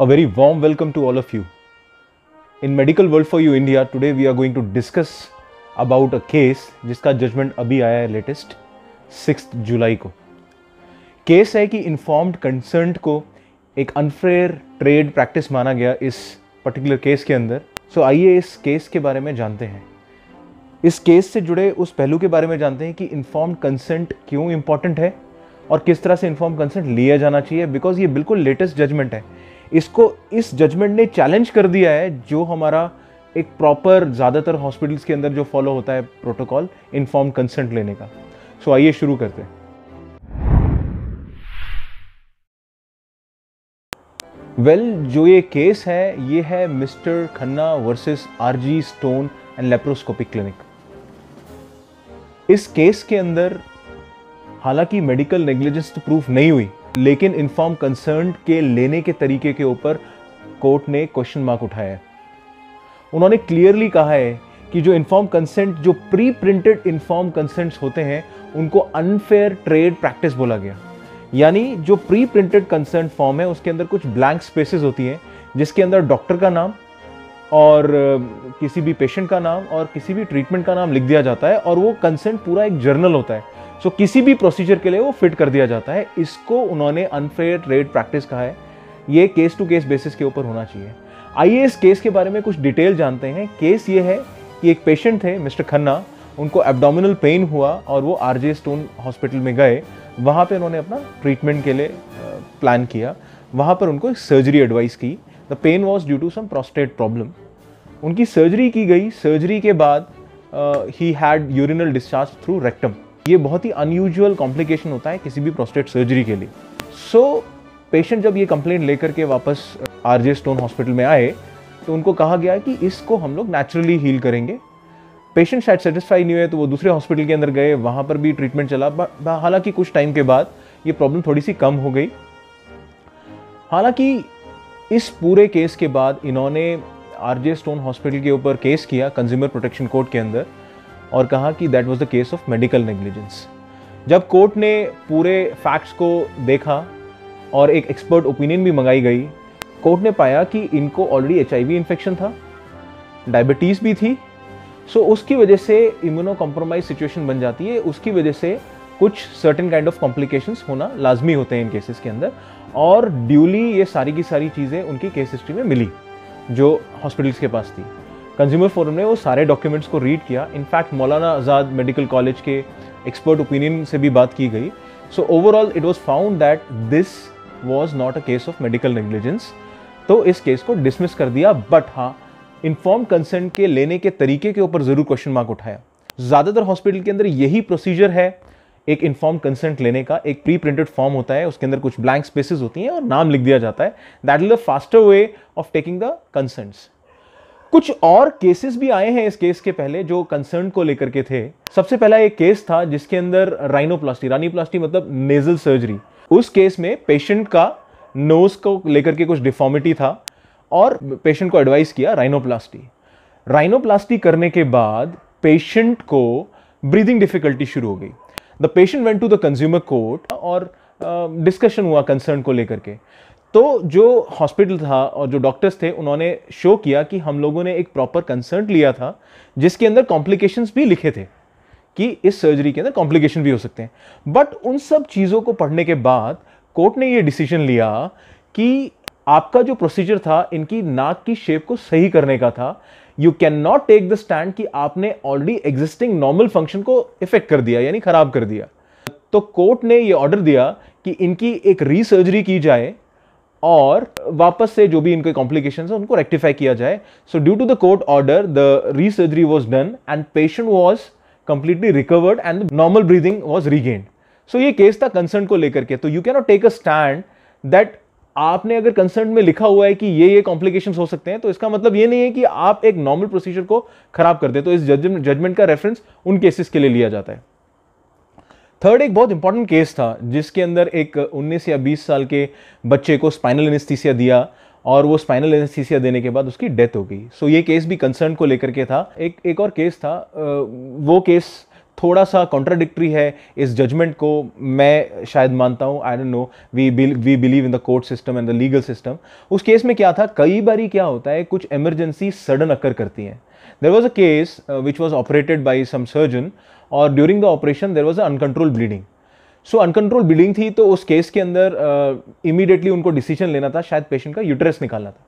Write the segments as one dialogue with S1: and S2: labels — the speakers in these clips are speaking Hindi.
S1: A very warm welcome to all of you. In Medical World for You India, today we are going to discuss about a case जिसका जजमेंट अभी आया है लेटेस्ट सिक्स जुलाई को। केस है कि इन्फॉर्म्ड कंसर्न को एक अनफेयर ट्रेड प्रैक्टिस माना गया इस पर्टिकुलर केस के अंदर। सो so, आइए इस केस के बारे में जानते हैं। इस केस से जुड़े उस पहलू के बारे में जानते हैं कि इन्फॉर्म्ड कंसेंट क्यों इंपॉर्टेंट है और किस तरह से इन्फॉर्म कंसेंट लिया जाना चाहिए बिकॉज़ ये बिल्कुल लेटेस्ट जजमेंट है। इसको इस जजमेंट ने चैलेंज कर दिया है जो हमारा एक प्रॉपर ज़्यादातर हॉस्पिटल्स के अंदर जो फॉलो होता है प्रोटोकॉल इन्फॉर्म कंसेंट लेने का। सो आइए शुरू करते हैं। वेल well, जो ये केस है ये है mister Khanna versus RG Stone and Laparoscopic Clinic इस केस के अंदर हालाँकि मेडिकल नेग्लिजेंस तो प्रूफ नहीं हुई लेकिन इन्फॉर्म कंसर्न के लेने के तरीके के ऊपर कोर्ट ने क्वेश्चन मार्क उठाया उन्होंने क्लियरली कहा है कि जो इन्फॉर्म कंसेंट जो प्री प्रिंटेड इन्फॉर्म कंसेंट्स होते हैं, उनको अनफेयर ट्रेड प्रैक्टिस बोला गया। यानी जो प्री प्रिंटेड कंसेंट फॉर्म है, उसके अंदर कुछ ब्लैंक स्पेसेस होती हैं, जिसके अंदर डॉक्टर का नाम और किसी भी पेशेंट का नाम और किसी भी ट्रीटमेंट का नाम लिख दिया जाता है और वो कंसेंट पूरा एक जर्नल होता है। सो so, किसी भी प्रोसीजर के लिए वो फिट कर दिया जाता है। इसको उन्होंने अनफेयर ट्रेड प्रैक्टिस कहा है। ये केस टू केस बेसिस के ऊपर होना चाहिए। आइए इस केस के बारे में कुछ डिटेल जानते हैं। केस ये है कि एक पेशेंट थे मिस्टर खन्ना उनको एब्डोमिनल पेन हुआ और वो आरजे स्टोन हॉस्पिटल में गए। वहाँ पर उन्होंने अपना ट्रीटमेंट के लिए प्लान किया। वहाँ पर उनको सर्जरी एडवाइस की। The pain was due to some prostate problem उनकी सर्जरी की गई। सर्जरी के बाद ही had urinal discharge through rectum ये बहुत ही अनयूजुअल कॉम्प्लिकेशन होता है किसी भी प्रोस्टेट सर्जरी के लिए। सो so, पेशेंट जब ये कंप्लेंट लेकर के वापस आर जे स्टोन हॉस्पिटल में आए तो उनको कहा गया कि इसको हम लोग नेचुरली हील करेंगे। पेशेंट शायद सेटिस्फाई नहीं हुए तो वो दूसरे हॉस्पिटल के अंदर गए वहाँ पर भी ट्रीटमेंट चला। हालाँकि कुछ टाइम के बाद ये प्रॉब्लम थोड़ी सी कम हो गई। हालाँकि इस पूरे केस के बाद इन्होंने आरजे स्टोन हॉस्पिटल के ऊपर केस किया कंज्यूमर प्रोटेक्शन कोर्ट के अंदर। और कहा कि that was the case of medical negligence जब कोर्ट ने पूरे फैक्ट्स को देखा और एक एक्सपर्ट ओपिनियन भी मंगाई गई कोर्ट ने पाया कि इनको ऑलरेडी एच इन्फेक्शन था डायबिटीज़ भी थी सो so, उसकी वजह से इम्यूनो कॉम्प्रोमाइज सिचुएशन बन जाती है। उसकी वजह से कुछ सर्टेन काइंड ऑफ़ कॉम्प्लिकेशंस होना लाजमी होते हैं इन केसेस के अंदर और ड्यूली ये सारी की सारी चीज़ें उनकी केस हिस्ट्री में मिली जो हॉस्पिटल्स के पास थी। कंज्यूमर फोरम ने वो सारे डॉक्यूमेंट्स को रीड किया। In fact Maulana Azad medical college के एक्सपर्ट ओपिनियन से भी बात की गई। So overall it was found that this was not a case of medical negligence तो इस केस को डिसमिस कर दिया। बट हाँ इन्फॉर्म कंसेंट के लेने के तरीके के ऊपर ज़रूर क्वेश्चन मार्क उठाया। ज़्यादातर हॉस्पिटल के अंदर यही प्रोसीजर है, एक इन्फॉर्म कंसेंट लेने का। एक प्री प्रिंटेड फॉर्म होता है, उसके अंदर कुछ ब्लैंक स्पेसेस होती हैं और नाम लिख दिया जाता है। That is the faster way of taking the consents कुछ और केसेस भी आए हैं इस केस के पहले जो कंसर्न को लेकर के थे। सबसे पहला एक केस था जिसके अंदर राइनोप्लास्टी रानीप्लास्टी मतलब नेजल सर्जरी उस केस में पेशेंट का नोज़ को लेकर के कुछ डिफॉर्मिटी था और पेशेंट को एडवाइस किया राइनोप्लास्टी राइनोप्लास्टी करने के बाद पेशेंट को ब्रीदिंग डिफिकल्टी शुरू हो गई। The patient went to the consumer court और डिस्कशन uh, हुआ कंसर्न को लेकर के। तो जो हॉस्पिटल था और जो डॉक्टर्स थे, उन्होंने शो किया कि हम लोगों ने एक प्रॉपर कंसर्न लिया था, जिसके अंदर कॉम्प्लिकेशंस भी लिखे थे, कि इस सर्जरी के अंदर कॉम्प्लिकेशन भी हो सकते हैं। बट उन सब चीज़ों को पढ़ने के बाद कोर्ट ने ये डिसीज़न लिया कि आपका जो प्रोसीजर था, इनकी नाक की शेप को सही करने का था। You can not take the stand कि आपने ऑलरेडी एग्जिस्टिंग नॉर्मल फ़ंक्शन को इफ़ेक्ट कर दिया, यानी खराब कर दिया। तो कोर्ट ने ये ऑर्डर दिया कि इनकी एक रीसर्जरी की जाए और वापस से जो भी इनके कॉम्प्लिकेशन है, उनको रेक्टिफाई किया जाए। So due to the court order the resurgery was done and patient was completely recovered and normal breathing was regained so ये केस था कंसर्न को लेकर के। तो you cannot take a stand that आपने अगर कंसर्न में लिखा हुआ है कि ये ये कॉम्प्लिकेशन हो सकते हैं तो इसका मतलब ये नहीं है कि आप एक नॉर्मल प्रोसीजर को खराब कर दे। तो इस जजमेंट का रेफरेंस उन केसेस के लिए लिया जाता है। थर्ड एक बहुत इंपॉर्टेंट केस था जिसके अंदर एक 19 या 20 साल के बच्चे को स्पाइनल एनेस्थीसिया दिया और वो स्पाइनल एनेस्थीसिया देने के बाद उसकी डेथ हो गई। सो so, ये केस भी कंसर्न को लेकर के था। एक एक और केस था वो केस थोड़ा सा कॉन्ट्राडिक्ट्री है इस जजमेंट को। मैं शायद मानता हूँ I don't know we we believe in the court system and the legal system उस केस में क्या था कई बार क्या होता है कुछ एमरजेंसी सडन अकर करती हैं। There was a case which was operated by some surgeon और during the operation there was uncontrol bleeding so uncontrol bleeding थी तो उस केस के अंदर इमीडिएटली uh, उनको डिसीज़न लेना था शायद पेशेंट का यूटरस निकालना था।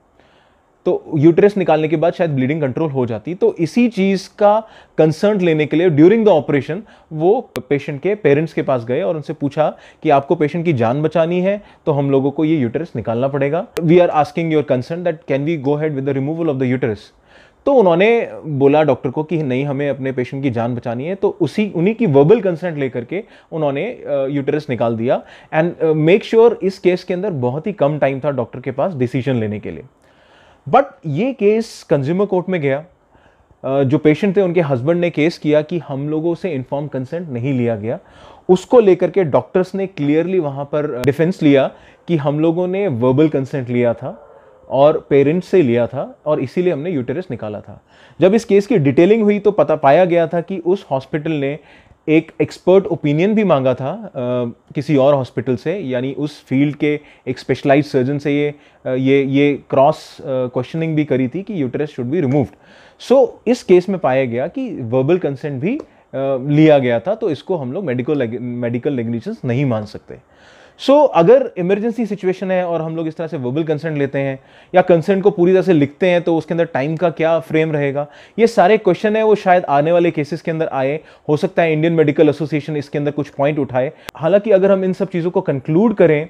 S1: तो यूट्रस निकालने के बाद शायद ब्लीडिंग कंट्रोल हो जाती। तो इसी चीज़ का कंसर्न लेने के लिए ड्यूरिंग द ऑपरेशन वो पेशेंट के पेरेंट्स के पास गए और उनसे पूछा कि आपको पेशेंट की जान बचानी है तो हम लोगों को ये यूट्रस निकालना पड़ेगा। We are asking your concern that can we go ahead with the removal of the uterus तो उन्होंने बोला डॉक्टर को कि नहीं, हमें अपने पेशेंट की जान बचानी है। तो उसी, उन्हीं की वर्बल कंसेंट लेकर के उन्होंने यूटरस निकाल दिया। एंड मेक श्योर इस केस के अंदर बहुत ही कम टाइम था डॉक्टर के पास डिसीज़न लेने के लिए। बट ये केस कंज्यूमर कोर्ट में गया। जो पेशेंट थे, उनके हस्बैंड ने केस किया कि हम लोगों से इन्फॉर्म कंसेंट नहीं लिया गया। उसको लेकर के डॉक्टर्स ने क्लियरली वहाँ पर डिफेंस लिया कि हम लोगों ने वर्बल कंसेंट लिया था। और पेरेंट्स से लिया था और इसीलिए हमने यूटेरस निकाला था। जब इस केस की डिटेलिंग हुई तो पता पाया गया था कि उस हॉस्पिटल ने एक एक्सपर्ट ओपिनियन भी मांगा था आ, किसी और हॉस्पिटल से यानी उस फ़ील्ड के एक स्पेशलाइज सर्जन से ये ये ये क्रॉस क्वेश्चनिंग भी करी थी कि uterus should be removed so इस केस में पाया गया कि वर्बल कंसेंट भी आ, लिया गया था तो इसको हम लोग मेडिकल मेडिकल नेग्लिजेंस नहीं मान सकते। सो so, अगर इमरजेंसी सिचुएशन है और हम लोग इस तरह से वर्बल कंसेंट लेते हैं या कंसेंट को पूरी तरह से लिखते हैं तो उसके अंदर टाइम का क्या फ्रेम रहेगा? ये सारे क्वेश्चन है वो शायद आने वाले केसेस के अंदर आए। हो सकता है इंडियन मेडिकल एसोसिएशन इसके अंदर कुछ पॉइंट उठाए। हालाँकि अगर हम इन सब चीज़ों को कंक्लूड करें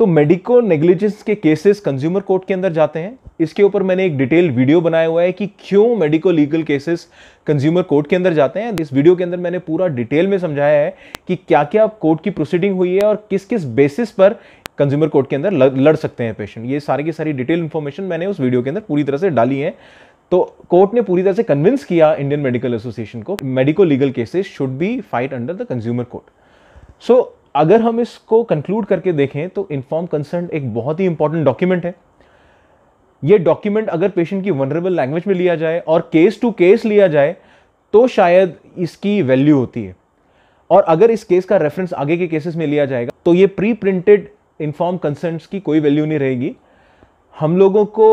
S1: तो मेडिको नेग्लिजेंस के केसेस कंज्यूमर कोर्ट के अंदर जाते हैं। इसके ऊपर मैंने एक डिटेल वीडियो बनाया हुआ है कि क्यों medico legal cases consumer court के अंदर जाते हैं। इस वीडियो के अंदर मैंने पूरा डिटेल में समझाया है कि क्या क्या कोर्ट की प्रोसीडिंग हुई है और किस किस बेसिस पर कंज्यूमर कोर्ट के अंदर लड़ सकते हैं पेशेंट ये सारी की सारी डिटेल इंफॉर्मेशन मैंने उस वीडियो के अंदर पूरी तरह से डाली है। तो कोर्ट ने पूरी तरह से कन्विंस किया इंडियन मेडिकल एसोसिएशन को medico legal cases should be fight under the consumer court so अगर हम इसको कंक्लूड करके देखें तो इन्फॉर्म कंसर्न एक बहुत ही इंपॉर्टेंट डॉक्यूमेंट है। ये डॉक्यूमेंट अगर पेशेंट की वनरेबल लैंग्वेज में लिया जाए और केस टू केस लिया जाए तो शायद इसकी वैल्यू होती है। और अगर इस केस का रेफरेंस आगे के केसेस में लिया जाएगा तो ये प्री प्रिंटेड इन्फॉर्म कंसेंट्स की कोई वैल्यू नहीं रहेगी। हम लोगों को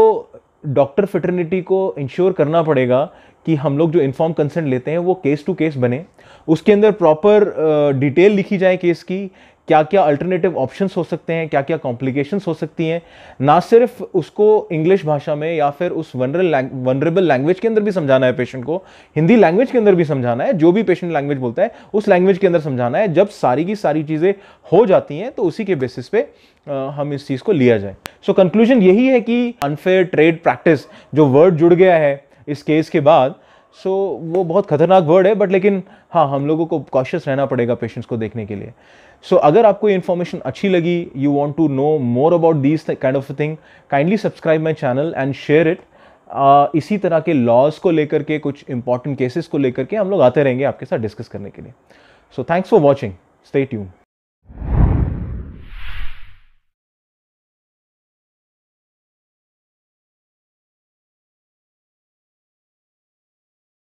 S1: डॉक्टर फिटर्निटी को इंश्योर करना पड़ेगा कि हम लोग जो इन्फॉर्म कंसेंट लेते हैं, वो केस टू केस बने। उसके अंदर प्रॉपर डिटेल लिखी जाए केस की क्या क्या अल्टरनेटिव ऑप्शंस हो सकते हैं क्या क्या कॉम्प्लिकेशंस हो सकती हैं ना सिर्फ़ उसको इंग्लिश भाषा में या फिर उस वनरेबल लैंग्वेज के अंदर भी समझाना है पेशेंट को हिंदी लैंग्वेज के अंदर भी समझाना है जो भी पेशेंट लैंग्वेज बोलता है उस लैंग्वेज के अंदर समझाना है। जब सारी की सारी चीज़ें हो जाती हैं तो उसी के बेसिस पे हम इस चीज़ को लिया जाए। सो so, कंक्लूजन यही है कि अनफेयर ट्रेड प्रैक्टिस जो वर्ड जुड़ गया है इस केस के बाद सो so, वो बहुत खतरनाक वर्ड है बट लेकिन हाँ हम लोगों को कॉशियस रहना पड़ेगा पेशेंट्स को देखने के लिए। सो अगर आपको इन्फॉर्मेशन अच्छी लगी you want to know more about this kind of thing kindly subscribe my channel and share it इसी तरह के लॉज को लेकर के, कुछ इंपॉर्टेंट केसेस को लेकर के हम लोग आते रहेंगे आपके साथ डिस्कस करने के लिए. So thanks for watching stay tune